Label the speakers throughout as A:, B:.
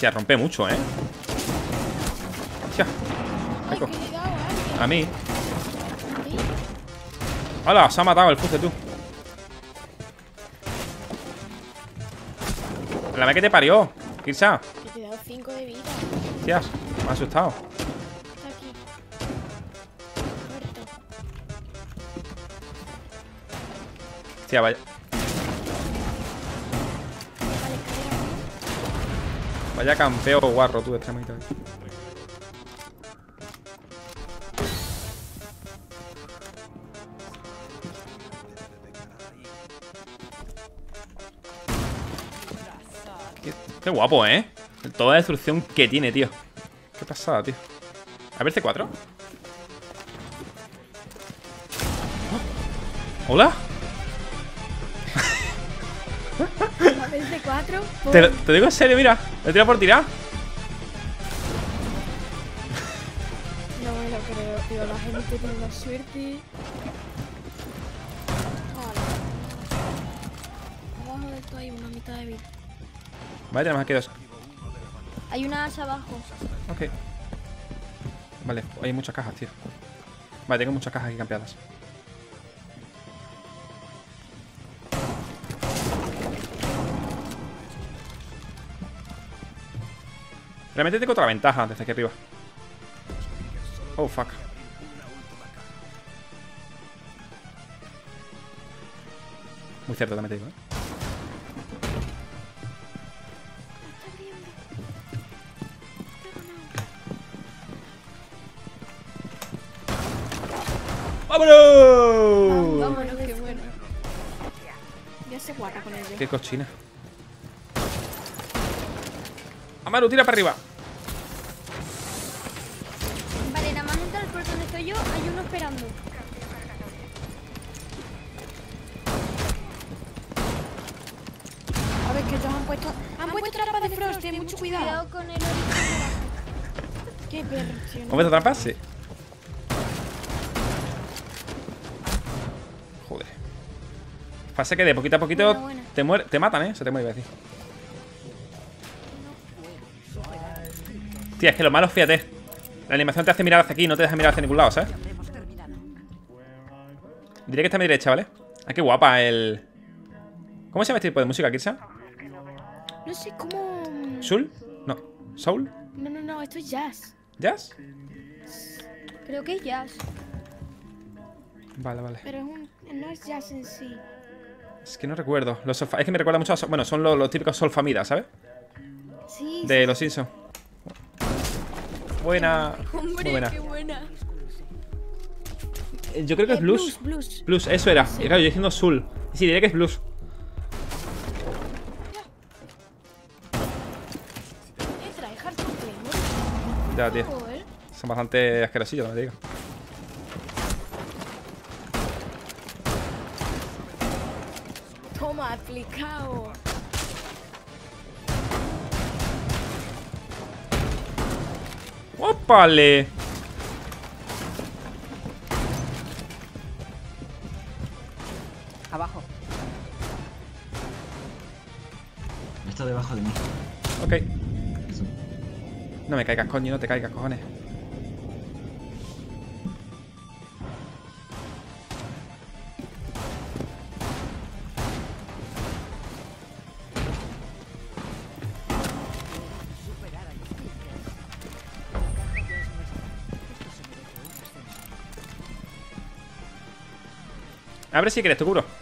A: Hostia, rompe mucho, ¿eh? Hostia.
B: Dado a
A: mí. ¡Hala! Se ha matado el fuce, tú. La vez que te parió. Kirsa.
B: Te he dado 5 de vida.
A: Hostias. Me ha asustado. Hostia, vaya. Vaya campeo guarro, tú, extremadamente. Qué, qué guapo, ¿eh? Toda la destrucción que tiene, tío. Qué pasada, tío. A ver, C4. ¡Oh! ¿Hola?
B: A ver, de 4.
A: Te, digo en serio, mira. Lo tiro por tirar.
B: No me lo creo, tío. La gente tiene una suerte. Hola. Abajo de esto hay una mitad de vida.
A: Vale, tenemos aquí dos.
B: Hay una asa abajo.
A: Ok. Vale, hay muchas cajas, tío. Vale, tengo muchas cajas aquí campeadas. Realmente tengo otra ventaja desde aquí arriba. Oh, fuck. Muy cierto, también te digo, ¿eh? ¡Vámonos!
B: Vámonos, qué bueno. Ya se guarda con ello.
A: Qué cochina. Amaru, tira para arriba.
B: Que ellos han puesto. Han puesto trampas de Frost, ten mucho cuidado.
C: Cuidado con el origen.
B: Qué perro, tío.
A: ¿Cómo ves trampas? Sí. Joder. Pasa que de poquito a poquito
B: Buena, buena.
A: te muer te matan, ¿eh? Se te muere, iba a decir. Tía, es que lo malo, fíjate. La animación te hace mirar hacia aquí, no te deja mirar hacia ningún lado, ¿sabes? Diré que está a mi derecha, ¿vale? Ah, qué guapa el... ¿Cómo se llama este tipo de música, Kirsa?
B: No sé cómo.
A: ¿Soul? No. ¿Soul?
B: No, no, no, esto es jazz.
A: ¿Jazz?
C: Creo que es jazz.
A: Vale, vale.
B: Pero es un. No es jazz en sí.
A: Es que no recuerdo. Los Es que me recuerda mucho a... Bueno, son los, los típicos solfamidas, ¿sabes?
B: Sí.
A: De los Simpsons. Buena.
B: Hombre,
A: Muy buena.
B: qué buena.
A: Eh, Yo creo que
B: Eh,
A: es blues.
B: Blues, blues.
A: Eso era. Y claro, yo diciendo soul. Sí, diría que es blues. Ya, tío. Son bastante asquerosillos, no te digo.
B: Toma, aplicado.
A: ¡Ópale!
D: Abajo.
E: Está debajo de mí.
A: Ok. No me caigas, coño, no te caigas, cojones. Abre si quieres, te curo.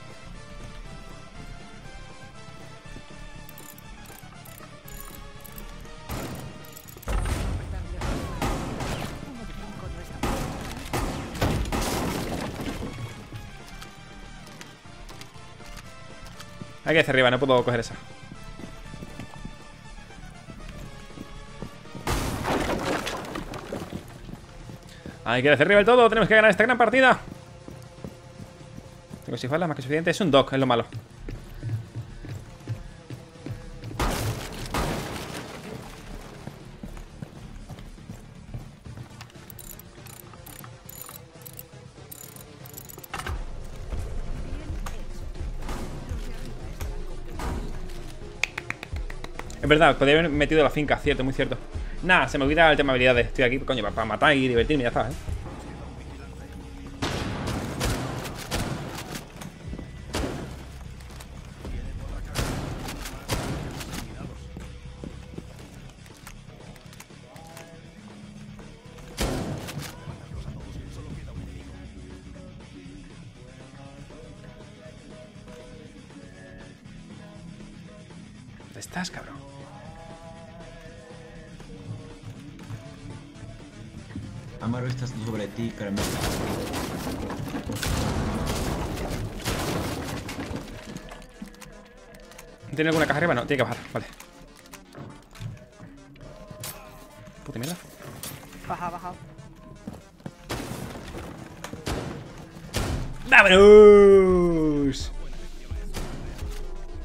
A: Hay que hacia arriba, no puedo coger esa. Hay que hacia arriba del todo, tenemos que ganar esta gran partida. Tengo si balas más que suficiente. Es un dog, es lo malo. Es verdad, podría haber metido la finca, cierto, muy cierto. Nada, se me olvida el tema de habilidades. Estoy aquí, coño, para, matar y divertirme, ya está, ¿eh? ¿Dónde estás, cabrón?
E: Amaro está sobre ti, caramelo.
A: ¿Tiene alguna caja arriba? No, tiene que bajar, vale. Puta mierda.
D: Baja, baja.
A: ¡Vámonos!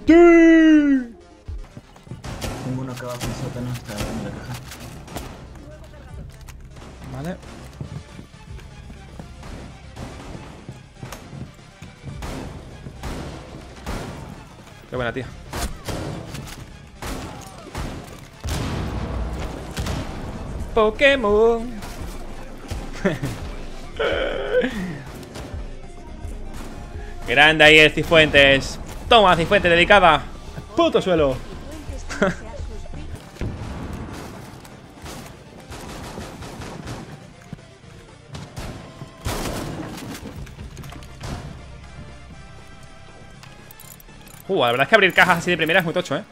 A: ¡Sí!
E: Tengo uno acá abajo en el sótano, está
A: Qué buena, tía. Pokémon. Grande ahí el Cifuentes. Toma, Cifuentes, dedicada. Puto suelo. Uh, la verdad es que abrir cajas así de primera es muy tocho, ¿eh?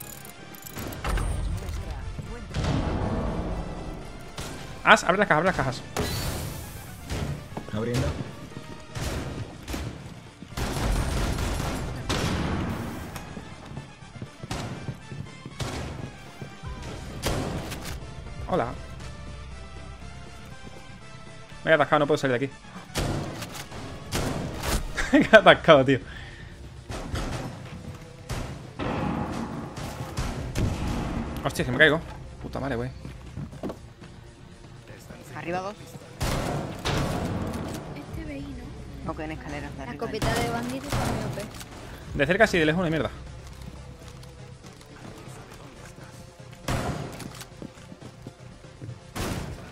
A: As, abre las cajas, abre las cajas.
E: Abriendo.
A: Hola. Me he atascado, no puedo salir de aquí. Me he atascado, tío. Hostia, que me caigo. Puta madre, güey.
D: Arriba dos.
B: Este veí, ¿no?
D: No queden escaleras de
B: La
D: arriba.
B: escopeta de bandito está muy OP.
A: De cerca sí, de lejos una mierda.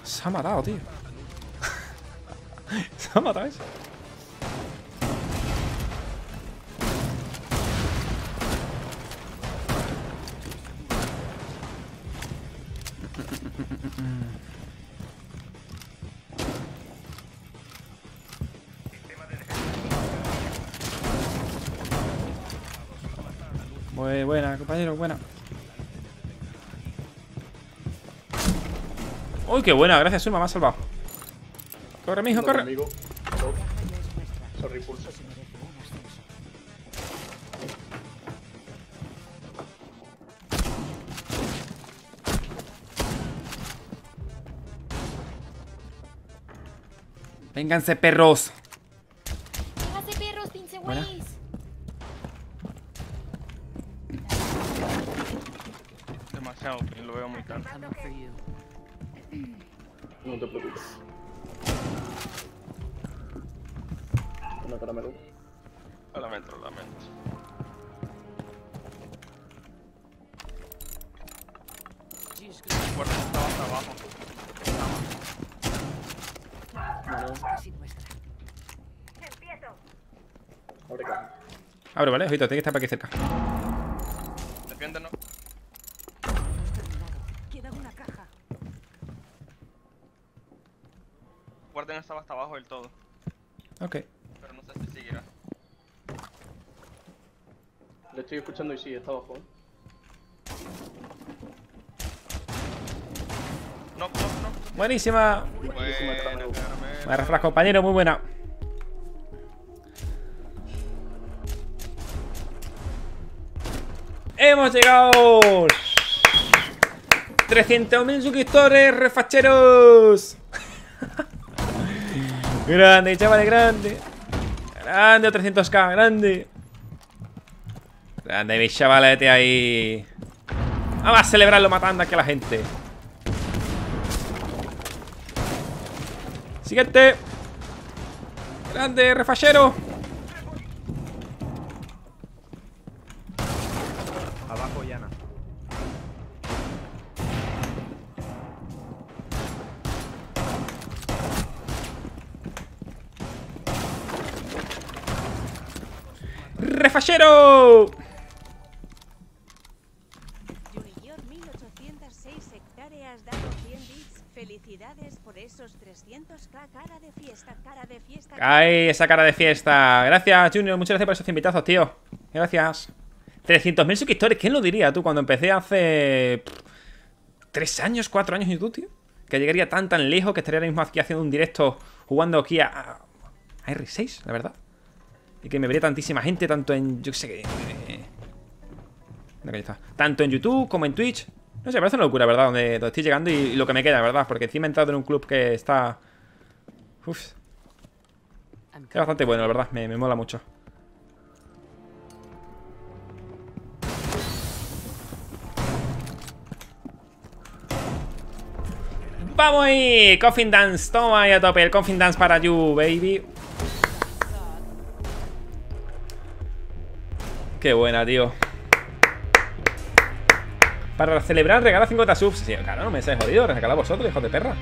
A: Se ha matado, tío. Se ha matado eso. Muy buena, compañero, buena. Uy, qué buena, gracias, Ulma, me has salvado. Corre, mijo, corre.
F: Amigo. Sorry, pulso.
A: Vénganse, perros.
B: ¡Hágase perros, pinche
G: Demasiado, y lo veo muy tarde.
F: No te preocupes. Una caramelo.
G: Lo lamento, lo lamento. La puerta estaba hasta abajo.
F: Abre caja.
A: Abre, vale, ojito, tiene que estar para aquí cerca.
G: Defiéndenos. Guardian estaba hasta abajo del todo,
A: Ok.
G: pero no sé si seguirá.
F: Le estoy escuchando y sí, está abajo. ¿eh?
G: No, no, no.
A: Buenísima.
F: Buenísima.
A: Me refras, compañero, muy buena. ¡Hemos llegado! 300.000 suscriptores, refacheros. Grande, chavales, grande. Grande, 300k, grande. Grande, mi chavalete ahí. Vamos a celebrarlo matando aquí a la gente. Siguiente. Grande, refachero. Fachero!
H: Junior 1806 hectáreas dado 100 bits. Felicidades por esos 300k cara de fiesta, cara de fiesta.
A: ¡Ay, esa cara de fiesta! Gracias, Junior. Muchas gracias por esos invitazos, tío. Gracias. 300.000 suscriptores. ¿Quién lo diría tú cuando empecé hace... ¿Tres años, cuatro años en YouTube, tío? Que llegaría tan, tan lejos que estaría ahora mismo aquí haciendo un directo jugando aquí a... a R6, la verdad. Y que me vería tantísima gente, tanto en... Yo sé que... eh, está. Tanto en YouTube como en Twitch. No sé, parece una locura, ¿verdad? Donde, donde estoy llegando y, y lo que me queda, ¿verdad? Porque encima he entrado en un club que está... Uf. Es bastante bueno, la verdad. Me, me mola mucho. ¡Vamos ahí! Coffin Dance, toma ahí a tope. El Coffin Dance para you, baby. Qué buena, tío. Para celebrar, regala 50 subs. Sí, claro, no me seáis jodido. Regala a vosotros, hijos de perra.